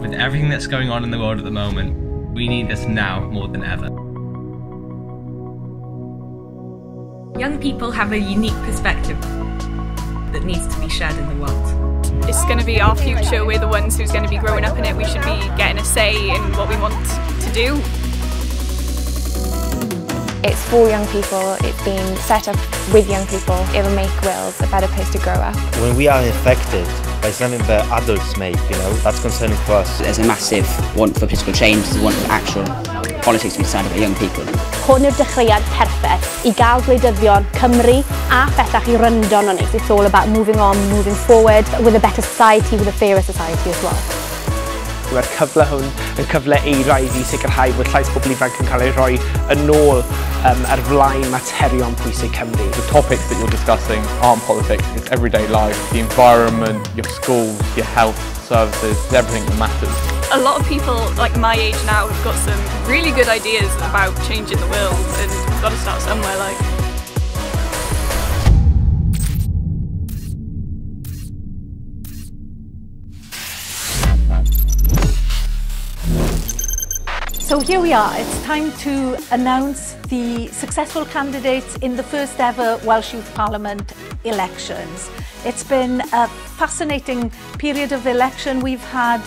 With everything that's going on in the world at the moment, we need this now more than ever. Young people have a unique perspective that needs to be shared in the world. It's going to be our future, we're the ones who's going to be growing up in it, we should be getting a say in what we want to do. It's for young people, it's been set up with young people. It'll make Wales a better place to grow up. When we are affected by something that adults make, you know, that's concerning for us. There's a massive want for political change, there's a want for actual politics to be decided by young people. Hwn yw'r dechreuad perffaith i gael gwleidyddion Cymru a pellach i ryndon o'n It's all about moving on, moving forward, with a better society, with a fairer society as well. Mae'r cyfle hwn yn cyfle eiraidd i sicrhau bod llais pobl ifanc yn cael ei rhoi yn ôl um, ar flaen materion pwysig Cymru. The topics that you're discussing aren't politics, it's everyday life, the environment, your schools, your health services, everything that matters. a lot of people like my age now have got some really good ideas about changing the world and we've got to start somewhere like So here we are, it's time to announce the successful candidates in the first ever Welsh Youth Parliament elections. It's been a fascinating period of election. We've had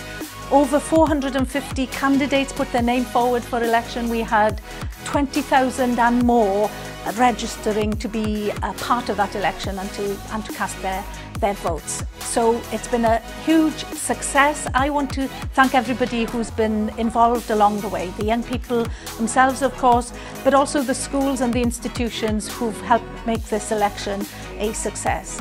over 450 candidates put their name forward for election. We had 20,000 and more registering to be a part of that election and to, and to cast their their votes. So it's been a huge success. I want to thank everybody who's been involved along the way, the young people themselves of course, but also the schools and the institutions who've helped make this election a success.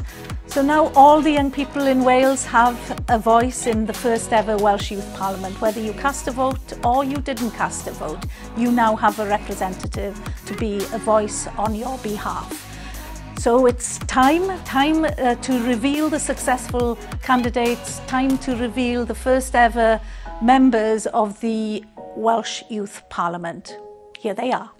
So now all the young people in Wales have a voice in the first ever Welsh Youth Parliament. Whether you cast a vote or you didn't cast a vote, you now have a representative to be a voice on your behalf. So it's time, time uh, to reveal the successful candidates, time to reveal the first ever members of the Welsh Youth Parliament. Here they are.